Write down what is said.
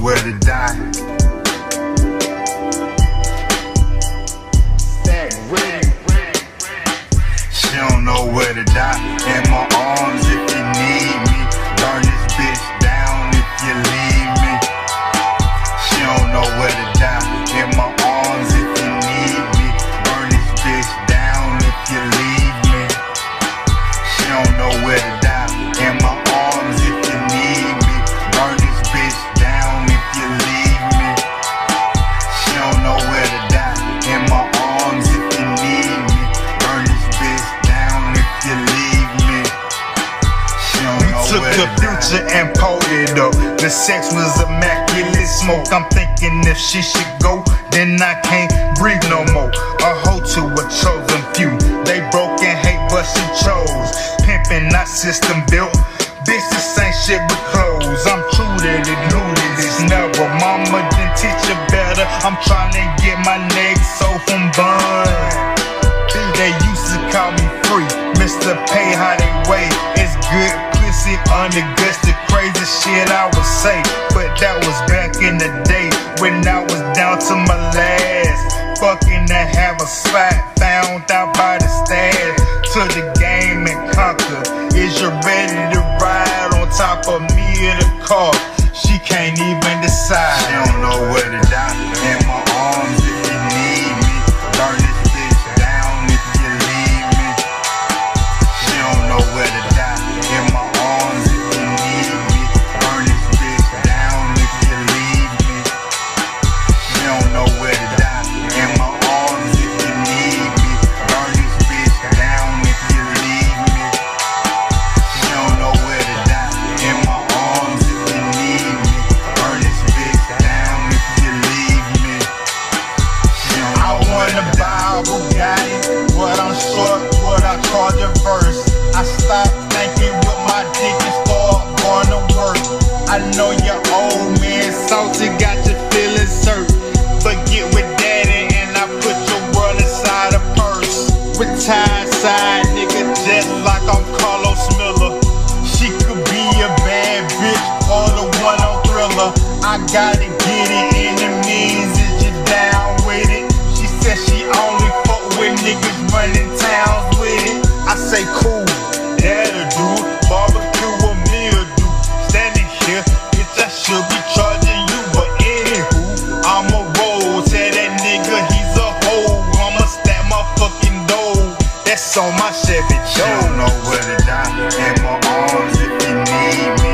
where to die. She don't know where to die. In my arms took the future and pulled it up. The sex was immaculate smoke. I'm thinking if she should go, then I can't breathe no more. A hoe to a chosen few. They broke and hate, but she chose. Pimpin', not system built. Bitch, this ain't shit but clothes. I'm true to the this. Never mama didn't teach you better. I'm trying to get my legs so from bun. They used to call me free, Mr. Pay how they wait. It's good pussy on the guts, the crazy shit I would say. But that was back in the day when I was down to my last. Fucking to have a spot found out by the staff. To the game and conquer. Is you ready to ride on top of me or the car? She can't even decide. She don't know where to die. Know your old man salty got your feelings hurt. But get with daddy and I put your world inside a purse. Retired side nigga, just like I'm Carlos Miller. She could be a bad bitch or the one on thriller. I gotta get it in the means. Is you down with it? She said she only fuck with niggas running towns with it. I say cool, She don't know where to die. In my arms if you need me.